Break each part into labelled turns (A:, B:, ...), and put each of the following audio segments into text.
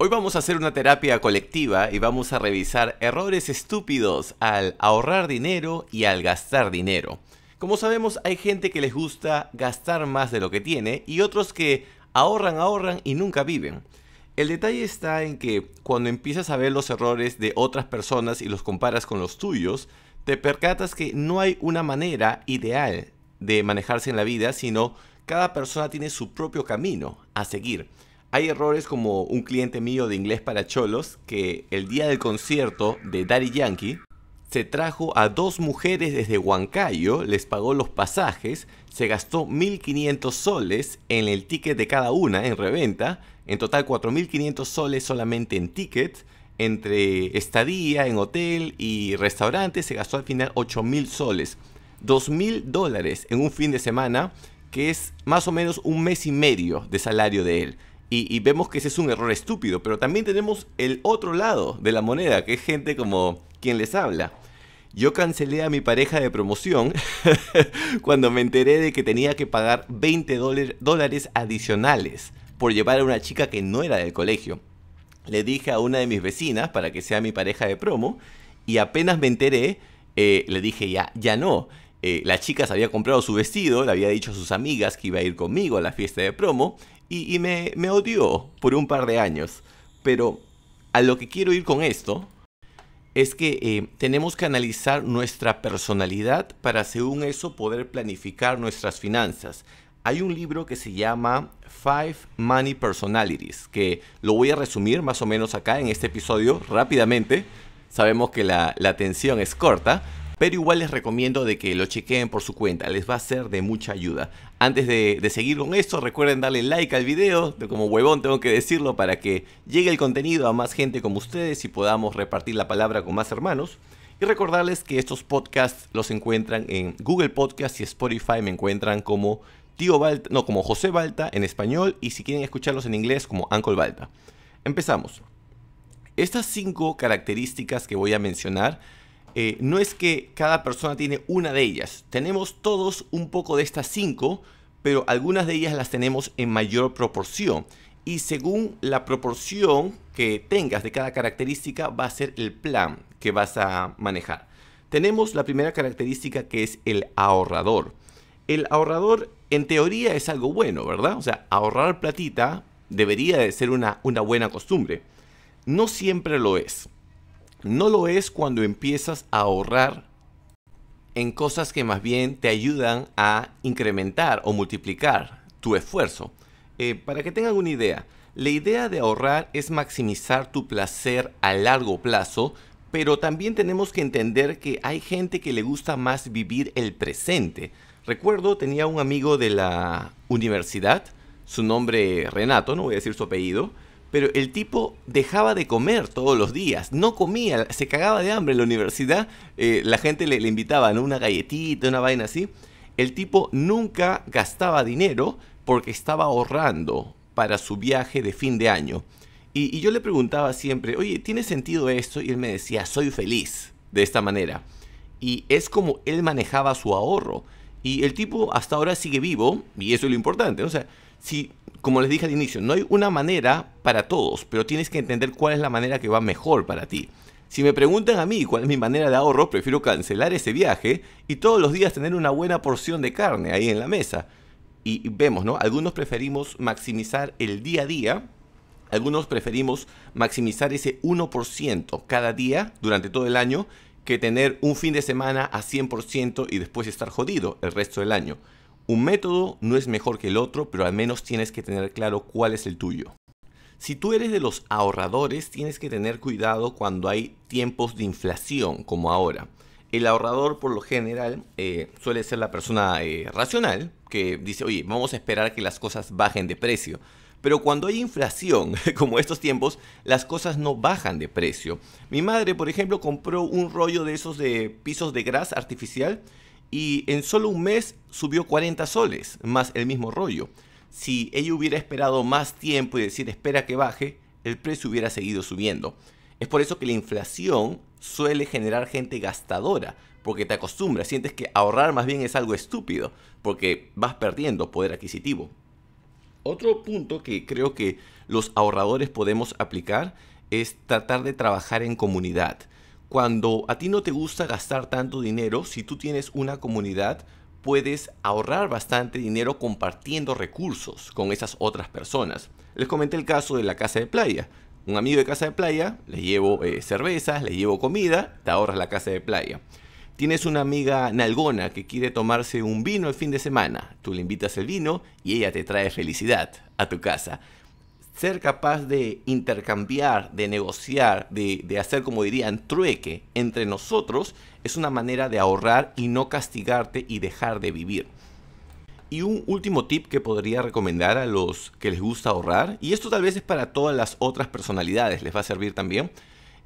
A: Hoy vamos a hacer una terapia colectiva y vamos a revisar errores estúpidos al ahorrar dinero y al gastar dinero. Como sabemos, hay gente que les gusta gastar más de lo que tiene y otros que ahorran, ahorran y nunca viven. El detalle está en que cuando empiezas a ver los errores de otras personas y los comparas con los tuyos, te percatas que no hay una manera ideal de manejarse en la vida, sino cada persona tiene su propio camino a seguir. Hay errores como un cliente mío de inglés para cholos que el día del concierto de Daddy Yankee se trajo a dos mujeres desde Huancayo, les pagó los pasajes, se gastó 1.500 soles en el ticket de cada una en reventa, en total 4.500 soles solamente en tickets, entre estadía en hotel y restaurante se gastó al final 8.000 soles, 2.000 dólares en un fin de semana, que es más o menos un mes y medio de salario de él. Y, vemos que ese es un error estúpido, pero también tenemos el otro lado de la moneda, que es gente como quien les habla. Yo cancelé a mi pareja de promoción cuando me enteré de que tenía que pagar 20 dólares adicionales por llevar a una chica que no era del colegio. Le dije a una de mis vecinas para que sea mi pareja de promo y apenas me enteré, eh, le dije ya, ya no. Eh, la chica se había comprado su vestido, le había dicho a sus amigas que iba a ir conmigo a la fiesta de promo y, me, odió por un par de años. Pero a lo que quiero ir con esto es que eh, tenemos que analizar nuestra personalidad para según eso poder planificar nuestras finanzas. Hay un libro que se llama Five Money Personalities, que lo voy a resumir más o menos acá en este episodio rápidamente. Sabemos que la, la atención es corta, pero igual les recomiendo de que lo chequeen por su cuenta, les va a ser de mucha ayuda. Antes de, seguir con esto, recuerden darle like al video, de como huevón tengo que decirlo, para que llegue el contenido a más gente como ustedes y podamos repartir la palabra con más hermanos. Y recordarles que estos podcasts los encuentran en Google Podcasts y Spotify, me encuentran como Tío Balta, no, como José Balta en español y si quieren escucharlos en inglés como Uncle Balta. Empezamos. Estas cinco características que voy a mencionar eh, no es que cada persona tiene una de ellas. Tenemos todos un poco de estas cinco, pero algunas de ellas las tenemos en mayor proporción. Y según la proporción que tengas de cada característica va a ser el plan que vas a manejar. Tenemos la primera característica que es el ahorrador. El ahorrador en teoría es algo bueno, ¿verdad? O sea, ahorrar platita debería de ser una, una buena costumbre. No siempre lo es. No lo es cuando empiezas a ahorrar en cosas que más bien te ayudan a incrementar o multiplicar tu esfuerzo. Eh, para que tengan una idea, la idea de ahorrar es maximizar tu placer a largo plazo, pero también tenemos que entender que hay gente que le gusta más vivir el presente. Recuerdo, tenía un amigo de la universidad, su nombre Renato, no voy a decir su apellido, pero el tipo dejaba de comer todos los días, no comía, se cagaba de hambre en la universidad, eh, la gente le, invitaba a una galletita, una vaina así. El tipo nunca gastaba dinero porque estaba ahorrando para su viaje de fin de año. Y, yo le preguntaba siempre, oye, ¿tiene sentido esto? Y él me decía, soy feliz de esta manera. Y es como él manejaba su ahorro. Y el tipo hasta ahora sigue vivo, y eso es lo importante. O sea, si como les dije al inicio, no hay una manera para todos, pero tienes que entender cuál es la manera que va mejor para ti. Si me preguntan a mí cuál es mi manera de ahorro, prefiero cancelar ese viaje y todos los días tener una buena porción de carne ahí en la mesa. Y vemos, ¿no? Algunos preferimos maximizar el día a día, algunos preferimos maximizar ese 1% cada día durante todo el año que tener un fin de semana a 100% y después estar jodido el resto del año. Un método no es mejor que el otro, pero al menos tienes que tener claro cuál es el tuyo. Si tú eres de los ahorradores, tienes que tener cuidado cuando hay tiempos de inflación, como ahora. El ahorrador, por lo general, eh, suele ser la persona eh, racional, que dice, oye, vamos a esperar que las cosas bajen de precio. Pero cuando hay inflación, como estos tiempos, las cosas no bajan de precio. Mi madre, por ejemplo, compró un rollo de esos de pisos de grasa artificial y en solo un mes subió 40 soles, más el mismo rollo. Si ella hubiera esperado más tiempo y decir espera que baje, el precio hubiera seguido subiendo. Es por eso que la inflación suele generar gente gastadora, porque te acostumbras, sientes que ahorrar más bien es algo estúpido, porque vas perdiendo poder adquisitivo. Otro punto que creo que los ahorradores podemos aplicar es tratar de trabajar en comunidad. Cuando a ti no te gusta gastar tanto dinero, si tú tienes una comunidad, puedes ahorrar bastante dinero compartiendo recursos con esas otras personas. Les comenté el caso de la casa de playa. Un amigo de casa de playa, le llevo eh, cervezas, le llevo comida, te ahorras la casa de playa. Tienes una amiga nalgona que quiere tomarse un vino el fin de semana. Tú le invitas el vino y ella te trae felicidad a tu casa. Ser capaz de intercambiar, de negociar, de, de hacer como dirían trueque entre nosotros es una manera de ahorrar y no castigarte y dejar de vivir. Y un último tip que podría recomendar a los que les gusta ahorrar, y esto tal vez es para todas las otras personalidades, les va a servir también,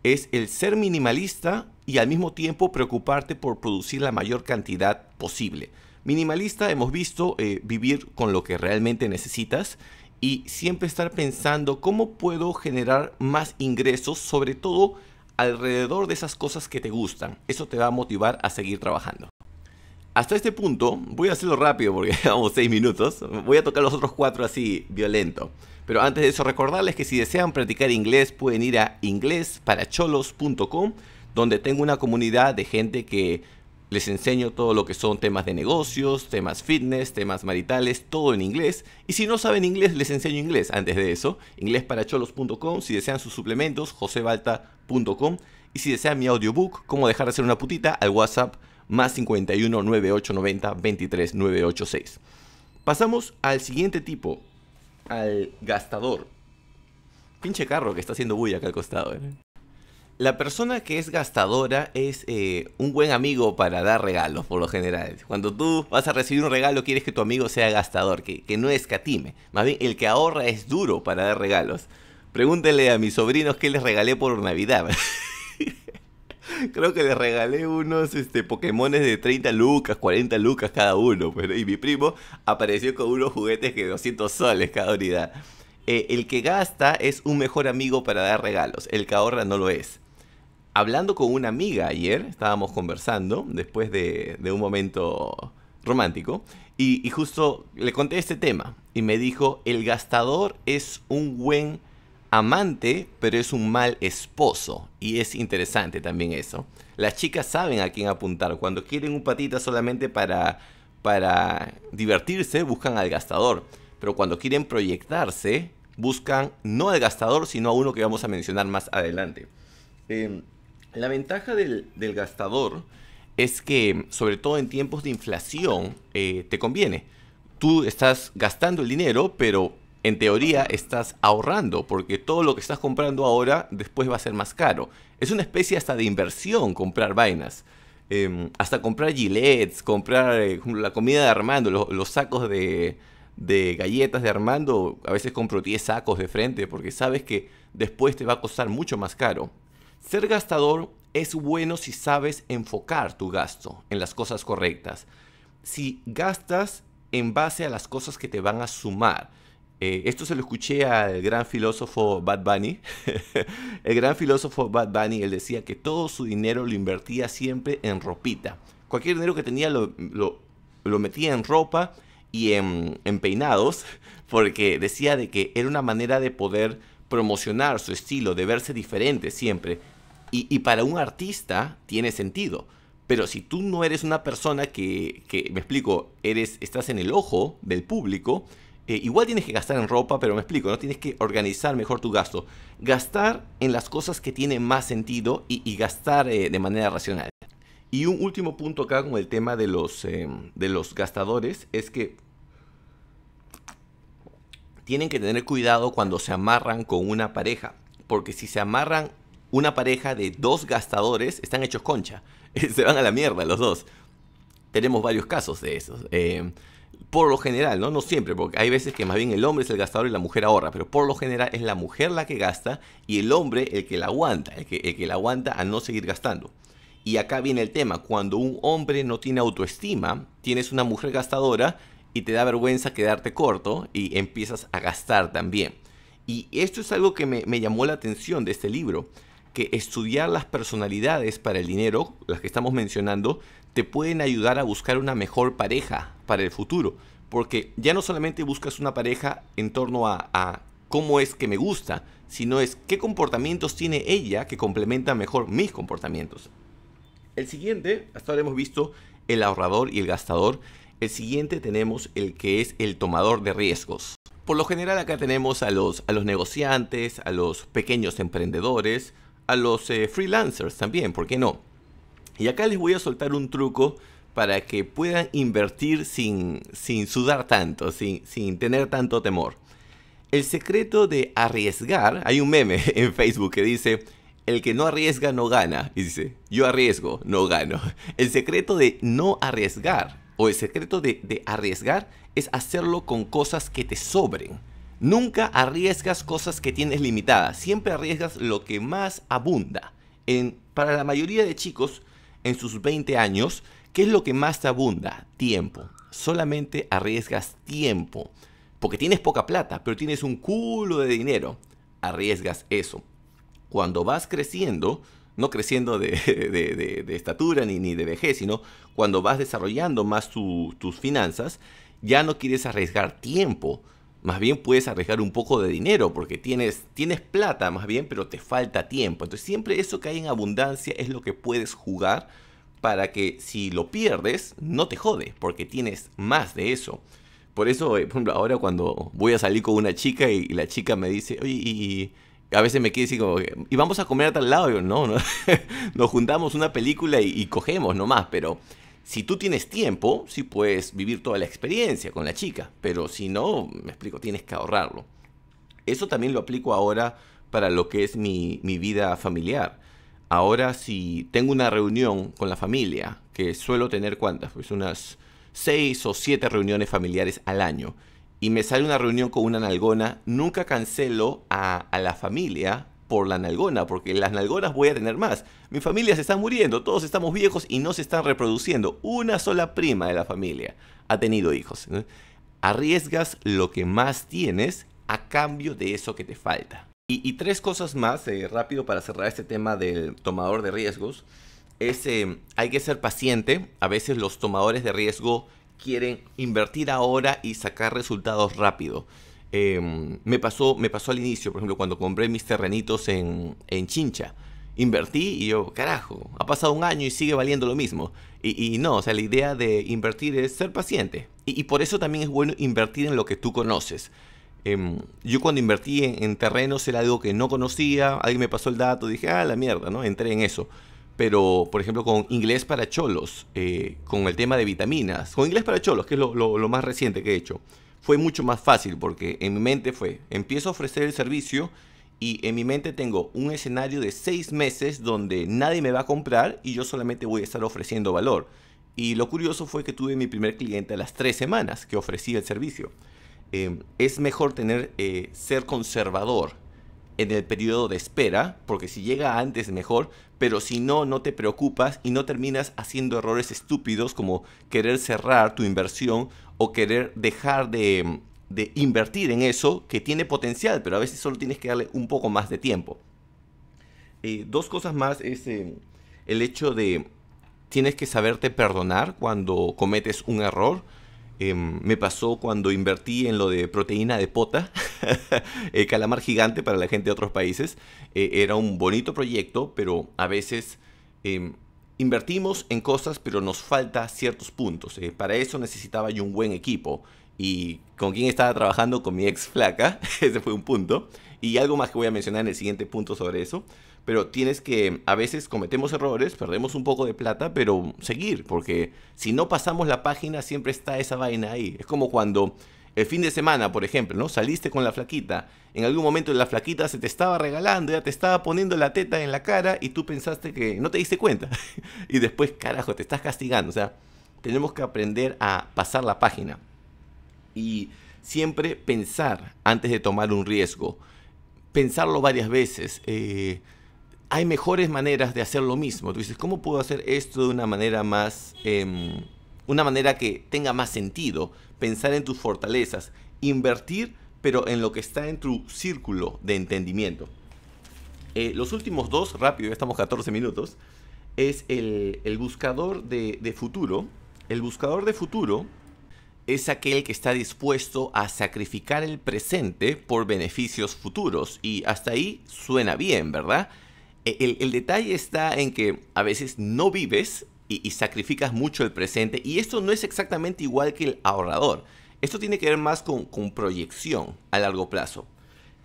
A: es el ser minimalista y al mismo tiempo preocuparte por producir la mayor cantidad posible. Minimalista hemos visto eh, vivir con lo que realmente necesitas y siempre estar pensando cómo puedo generar más ingresos, sobre todo alrededor de esas cosas que te gustan. Eso te va a motivar a seguir trabajando. Hasta este punto, voy a hacerlo rápido porque llevamos 6 minutos, voy a tocar los otros 4 así violento. Pero antes de eso recordarles que si desean practicar inglés pueden ir a inglesparacholos.com donde tengo una comunidad de gente que les enseño todo lo que son temas de negocios, temas fitness, temas maritales, todo en inglés. Y si no saben inglés, les enseño inglés antes de eso. Inglesparacholos.com, si desean sus suplementos, josebalta.com. Y si desean mi audiobook, cómo dejar de ser una putita, al WhatsApp más 51 9890 23 986. Pasamos al siguiente tipo, al gastador. Pinche carro que está haciendo bulla acá al costado. ¿eh? La persona que es gastadora es eh, un buen amigo para dar regalos, por lo general. Cuando tú vas a recibir un regalo, quieres que tu amigo sea gastador, que, que no escatime. Más bien, el que ahorra es duro para dar regalos. Pregúntenle a mis sobrinos qué les regalé por Navidad. Creo que les regalé unos este, Pokémones de 30 lucas, 40 lucas cada uno. Pero, y mi primo apareció con unos juguetes que 200 soles cada unidad. Eh, el que gasta es un mejor amigo para dar regalos. El que ahorra no lo es hablando con una amiga ayer, estábamos conversando después de, un momento romántico, y, justo le conté este tema y me dijo, el gastador es un buen amante, pero es un mal esposo. Y es interesante también eso. Las chicas saben a quién apuntar. Cuando quieren un patita solamente para, para divertirse, buscan al gastador. Pero cuando quieren proyectarse, buscan no al gastador, sino a uno que vamos a mencionar más adelante. Em, la ventaja del, gastador es que, sobre todo en tiempos de inflación, eh, te conviene. Tú estás gastando el dinero, pero en teoría estás ahorrando, porque todo lo que estás comprando ahora después va a ser más caro. Es una especie hasta de inversión comprar vainas. Em, hasta comprar gilets, comprar eh, la comida de Armando, los sacos de, de galletas de Armando, a veces compro 10 sacos de frente porque sabes que después te va a costar mucho más caro. Ser gastador es bueno si sabes enfocar tu gasto en las cosas correctas. Si gastas en base a las cosas que te van a sumar. Eh, esto se lo escuché al gran filósofo Bad Bunny. el gran filósofo Bad Bunny, él decía que todo su dinero lo invertía siempre en ropita. Cualquier dinero que tenía lo, metía en ropa y en, en peinados, porque decía de que era una manera de poder promocionar su estilo, de verse diferente siempre. Y, para un artista tiene sentido. Pero si tú no eres una persona que, me explico, eres, estás en el ojo del público, eh, igual tienes que gastar en ropa, pero me explico, no tienes que organizar mejor tu gasto. Gastar en las cosas que tienen más sentido y, gastar eh, de manera racional. Y un último punto acá con el tema de los, eh, de los gastadores es que tienen que tener cuidado cuando se amarran con una pareja. Porque si se amarran una pareja de dos gastadores están hechos concha. Se van a la mierda los dos. Tenemos varios casos de esos. Eh, por lo general, ¿no? No siempre, porque hay veces que más bien el hombre es el gastador y la mujer ahorra, pero por lo general es la mujer la que gasta y el hombre el que la aguanta, el que, el que la aguanta a no seguir gastando. Y acá viene el tema, cuando un hombre no tiene autoestima, tienes una mujer gastadora y te da vergüenza quedarte corto y empiezas a gastar también. Y esto es algo que me, me llamó la atención de este libro que estudiar las personalidades para el dinero, las que estamos mencionando, te pueden ayudar a buscar una mejor pareja para el futuro. porque ya no solamente buscas una pareja en torno a, a cómo es que me gusta, sino es qué comportamientos tiene ella que complementan mejor mis comportamientos. El siguiente, hasta ahora hemos visto el ahorrador y el gastador. El siguiente tenemos el que es el tomador de riesgos. Por lo general acá tenemos a los, a los negociantes, a los pequeños emprendedores, a los eh, freelancers también, ¿por qué no? Y acá les voy a soltar un truco para que puedan invertir sin, sin sudar tanto, sin, sin tener tanto temor. El secreto de arriesgar, hay un meme en Facebook que dice, el que no arriesga no gana. Y dice, yo arriesgo, no gano. El secreto de no arriesgar o el secreto de, de arriesgar es hacerlo con cosas que te sobren. Nunca arriesgas cosas que tienes limitadas, siempre arriesgas lo que más abunda. En, para la mayoría de chicos, en sus 20 años, ¿qué es lo que más abunda? Tiempo. Solamente arriesgas tiempo. Porque tienes poca plata, pero tienes un culo de dinero. Arriesgas eso. Cuando vas creciendo, no creciendo de, estatura ni, de vejez, sino cuando vas desarrollando más tus finanzas, ya no quieres arriesgar tiempo, más bien puedes arriesgar un poco de dinero porque tienes, tienes plata más bien, pero te falta tiempo. Entonces siempre eso que hay en abundancia es lo que puedes jugar para que si lo pierdes no te jode porque tienes más de eso. Por eso, eh, por ejemplo, ahora cuando voy a salir con una chica y, la chica me dice, oye, y, a veces me quiere decir como, y vamos a comer a tal lado, yo, no, no, nos juntamos una película y, y cogemos nomás, pero si tú tienes tiempo, sí puedes vivir toda la experiencia con la chica, pero si no, me explico, tienes que ahorrarlo. Eso también lo aplico ahora para lo que es mi, vida familiar. Ahora si tengo una reunión con la familia, que suelo tener cuántas, pues unas seis o siete reuniones familiares al año, y me sale una reunión con una nalgona, nunca cancelo a, a la familia por la nalgona, porque las nalgonas voy a tener más. Mi familia se está muriendo, todos estamos viejos y no se están reproduciendo. Una sola prima de la familia ha tenido hijos. Arriesgas lo que más tienes a cambio de eso que te falta. Y, tres cosas más, eh, rápido para cerrar este tema del tomador de riesgos. Es, eh, hay que ser paciente. A veces los tomadores de riesgo quieren invertir ahora y sacar resultados rápido. Em, me, pasó, me pasó al inicio, por ejemplo, cuando compré mis terrenitos en, Chincha. Invertí y yo, carajo, ha pasado un año y sigue valiendo lo mismo. Y, no, o sea, la idea de invertir es ser paciente. Y, por eso también es bueno invertir en lo que tú conoces. Em, yo cuando invertí en, terrenos era algo que no conocía, alguien me pasó el dato, dije, ah, la mierda, ¿no? Entré en eso. Pero, por ejemplo, con inglés para cholos, eh, con el tema de vitaminas, con inglés para cholos, que es lo más reciente que he hecho fue mucho más fácil porque en mi mente fue, empiezo a ofrecer el servicio y en mi mente tengo un escenario de seis meses donde nadie me va a comprar y yo solamente voy a estar ofreciendo valor. Y lo curioso fue que tuve mi primer cliente a las tres semanas que ofrecía el servicio. Em, es mejor tener, eh, ser conservador en el periodo de espera, porque si llega antes mejor, pero si no, no te preocupas y no terminas haciendo errores estúpidos como querer cerrar tu inversión o querer dejar de, invertir en eso que tiene potencial, pero a veces solo tienes que darle un poco más de tiempo. Eh, dos cosas más es eh, el hecho de tienes que saberte perdonar cuando cometes un error. Em, me pasó cuando invertí en lo de proteína de pota, el calamar gigante para la gente de otros países. Eh, era un bonito proyecto, pero a veces em, invertimos en cosas, pero nos falta ciertos puntos. Eh, para eso necesitaba yo un buen equipo. Y con quien estaba trabajando, con mi ex flaca, ese fue un punto. Y algo más que voy a mencionar en el siguiente punto sobre eso pero tienes que, a veces cometemos errores, perdemos un poco de plata, pero seguir, porque si no pasamos la página siempre está esa vaina ahí. Es como cuando el fin de semana, por ejemplo, ¿no? Saliste con la flaquita, en algún momento la flaquita se te estaba regalando, ya te estaba poniendo la teta en la cara y tú pensaste que no te diste cuenta. y después, carajo, te estás castigando. O sea, tenemos que aprender a pasar la página. Y siempre pensar antes de tomar un riesgo. Pensarlo varias veces. Eh, hay mejores maneras de hacer lo mismo. Tú dices, ¿cómo puedo hacer esto de una manera más, em, una manera que tenga más sentido? Pensar en tus fortalezas, invertir, pero en lo que está en tu círculo de entendimiento. Eh, los últimos dos, rápido, ya estamos 14 minutos, es el, buscador de, de, futuro. El buscador de futuro es aquel que está dispuesto a sacrificar el presente por beneficios futuros. Y hasta ahí suena bien, ¿verdad? E, el, detalle está en que a veces no vives y, sacrificas mucho el presente. Y esto no es exactamente igual que el ahorrador. Esto tiene que ver más con, proyección a largo plazo.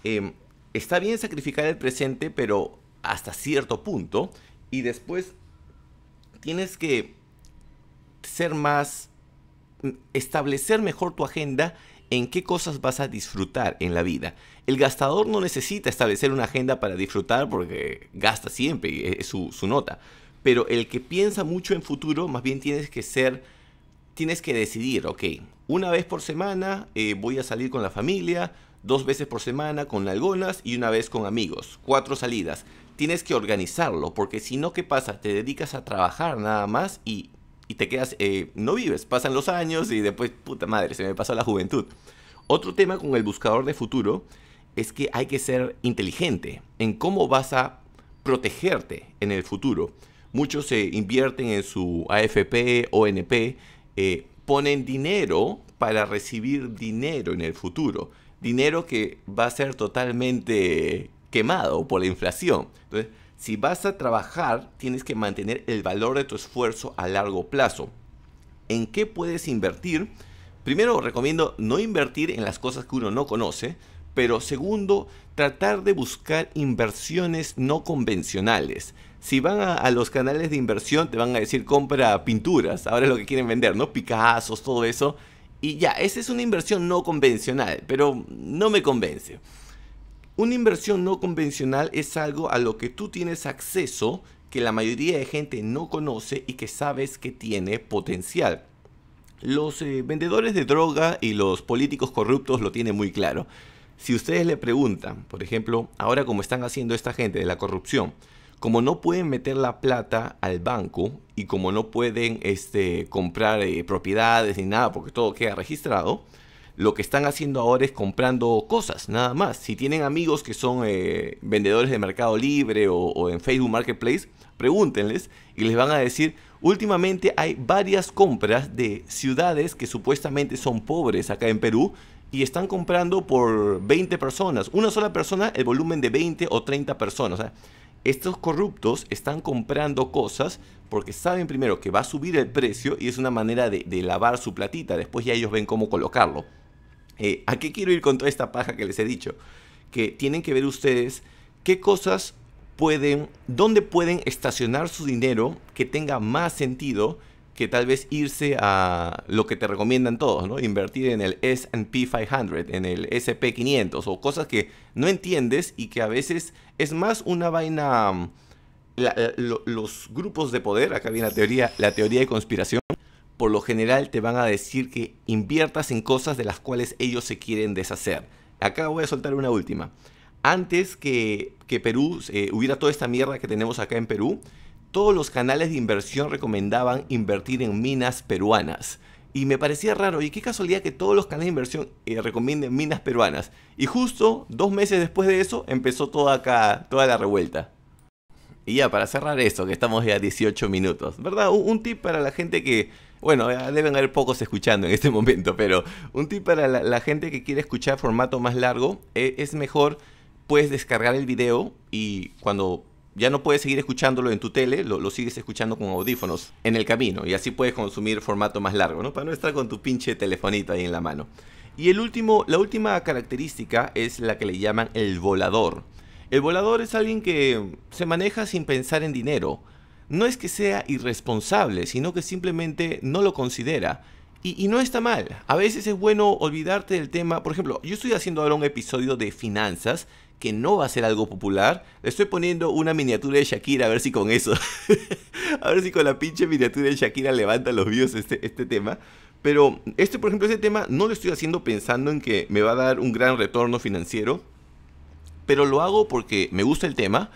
A: Em, está bien sacrificar el presente, pero hasta cierto punto. Y después tienes que ser más establecer mejor tu agenda en qué cosas vas a disfrutar en la vida. El gastador no necesita establecer una agenda para disfrutar porque gasta siempre, es su, nota. Pero el que piensa mucho en futuro, más bien tienes que ser, tienes que decidir, ok, una vez por semana eh, voy a salir con la familia, dos veces por semana con algunas y una vez con amigos, cuatro salidas. Tienes que organizarlo, porque si no, ¿qué pasa? Te dedicas a trabajar nada más y y te quedas, eh, no vives, pasan los años y después, puta madre, se me pasó la juventud. Otro tema con el buscador de futuro es que hay que ser inteligente en cómo vas a protegerte en el futuro. Muchos se invierten en su AFP, ONP, eh, ponen dinero para recibir dinero en el futuro. Dinero que va a ser totalmente quemado por la inflación. Entonces, si vas a trabajar, tienes que mantener el valor de tu esfuerzo a largo plazo. ¿En qué puedes invertir? Primero, recomiendo no invertir en las cosas que uno no conoce, pero segundo, tratar de buscar inversiones no convencionales. Si van a, los canales de inversión, te van a decir compra pinturas, ahora es lo que quieren vender, ¿no? Picassos, todo eso. Y ya, esa es una inversión no convencional, pero no me convence. Una inversión no convencional es algo a lo que tú tienes acceso que la mayoría de gente no conoce y que sabes que tiene potencial. Los eh, vendedores de droga y los políticos corruptos lo tienen muy claro. Si ustedes le preguntan, por ejemplo, ahora como están haciendo esta gente de la corrupción, como no pueden meter la plata al banco y como no pueden este, comprar eh, propiedades ni nada porque todo queda registrado, lo que están haciendo ahora es comprando cosas, nada más. Si tienen amigos que son eh, vendedores de Mercado Libre o, en Facebook Marketplace, pregúntenles y les van a decir, últimamente hay varias compras de ciudades que supuestamente son pobres acá en Perú y están comprando por 20 personas. Una sola persona, el volumen de 20 o 30 personas. estos corruptos están comprando cosas porque saben primero que va a subir el precio y es una manera de, de lavar su platita. Después ya ellos ven cómo colocarlo. Eh, ¿A qué quiero ir con toda esta paja que les he dicho? Que tienen que ver ustedes qué cosas pueden, dónde pueden estacionar su dinero que tenga más sentido que tal vez irse a lo que te recomiendan todos, ¿no? Invertir en el S&P 500, en el SP 500 o cosas que no entiendes y que a veces es más una vaina los grupos de poder, acá viene la teoría, la teoría de conspiración por lo general te van a decir que inviertas en cosas de las cuales ellos se quieren deshacer. Acá voy a soltar una última. Antes que, Perú eh, hubiera toda esta mierda que tenemos acá en Perú, todos los canales de inversión recomendaban invertir en minas peruanas. Y me parecía raro, y qué casualidad que todos los canales de inversión eh, recomienden minas peruanas. Y justo dos meses después de eso empezó toda acá, toda la revuelta. Y ya, para cerrar esto, que estamos ya a 18 minutos, ¿verdad? Un, tip para la gente que, bueno, deben haber pocos escuchando en este momento, pero un tip para la, gente que quiere escuchar formato más largo, e, es mejor, puedes descargar el video y cuando ya no puedes seguir escuchándolo en tu tele, lo, sigues escuchando con audífonos en el camino y así puedes consumir formato más largo, ¿no? Para no estar con tu pinche telefonito ahí en la mano. Y el último, la última característica es la que le llaman el volador. El volador es alguien que se maneja sin pensar en dinero. No es que sea irresponsable, sino que simplemente no lo considera. Y, no está mal. A veces es bueno olvidarte del tema. Por ejemplo, yo estoy haciendo ahora un episodio de finanzas que no va a ser algo popular. Le estoy poniendo una miniatura de Shakira a ver si con eso. a ver si con la pinche miniatura de Shakira levanta los views este, este tema. Pero este, por ejemplo, este tema no lo estoy haciendo pensando en que me va a dar un gran retorno financiero pero lo hago porque me gusta el tema.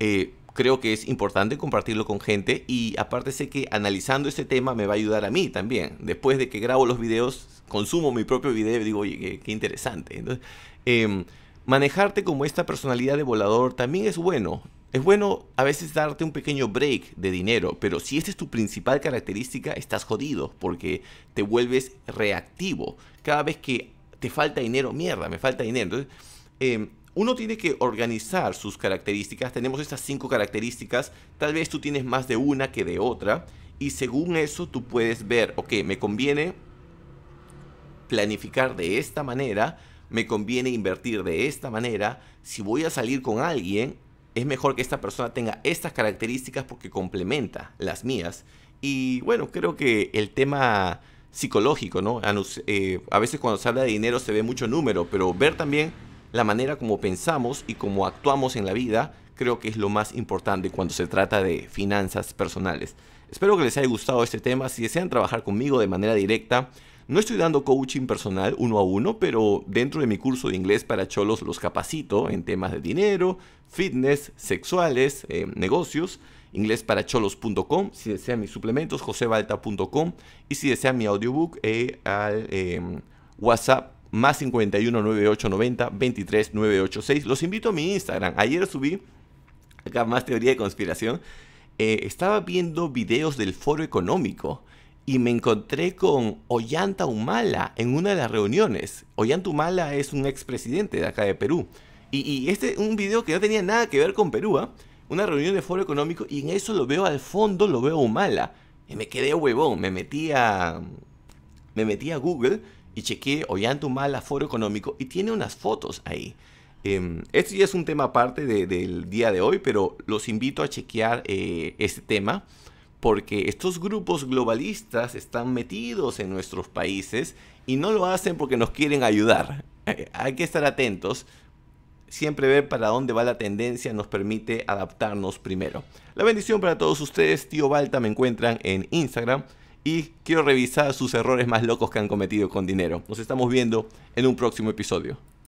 A: Eh, creo que es importante compartirlo con gente y aparte sé que analizando este tema me va a ayudar a mí también. Después de que grabo los videos, consumo mi propio video y digo, oye, qué, interesante. Entonces, em, manejarte como esta personalidad de volador también es bueno. es bueno a veces darte un pequeño break de dinero, pero si esta es tu principal característica, estás jodido porque te vuelves reactivo. Cada vez que te falta dinero, mierda, me falta dinero. Entonces, em, uno tiene que organizar sus características. Tenemos estas cinco características. Tal vez tú tienes más de una que de otra. Y según eso tú puedes ver, ok, me conviene planificar de esta manera, me conviene invertir de esta manera. Si voy a salir con alguien, es mejor que esta persona tenga estas características porque complementa las mías. Y bueno, creo que el tema psicológico, ¿no? Eh, a veces cuando se habla de dinero se ve mucho número, pero ver también la manera como pensamos y cómo actuamos en la vida, creo que es lo más importante cuando se trata de finanzas personales. Espero que les haya gustado este tema. Si desean trabajar conmigo de manera directa, no estoy dando coaching personal uno a uno, pero dentro de mi curso de inglés para cholos los capacito en temas de dinero, fitness, sexuales, eh, negocios inglesparacholos.com, si desean mis suplementos, josebalta.com y si desean mi audiobook, eh, al em, WhatsApp más 51 9890 23 986. Los invito a mi Instagram. Ayer subí acá más teoría de conspiración. Eh, estaba viendo videos del foro económico y me encontré con Ollanta Humala en una de las reuniones. Ollanta Humala es un expresidente de acá de Perú. Y, y este un video que no tenía nada que ver con Perú, ¿ah? una reunión de foro económico y en eso lo veo al fondo, lo veo Humala. Y me quedé huevón, me metí a, me metí a Google y chequeé Ollanta Humala Foro Económico y tiene unas fotos ahí. Eh, este ya es un tema aparte del día de hoy, pero los invito a chequear eh, este tema porque estos grupos globalistas están metidos en nuestros países y no lo hacen porque nos quieren ayudar. Eh, hay que estar atentos. Siempre ver para dónde va la tendencia nos permite adaptarnos primero. La bendición para todos ustedes, tío Balta, me encuentran en Instagram y quiero revisar sus errores más locos que han cometido con dinero. Nos estamos viendo en un próximo episodio.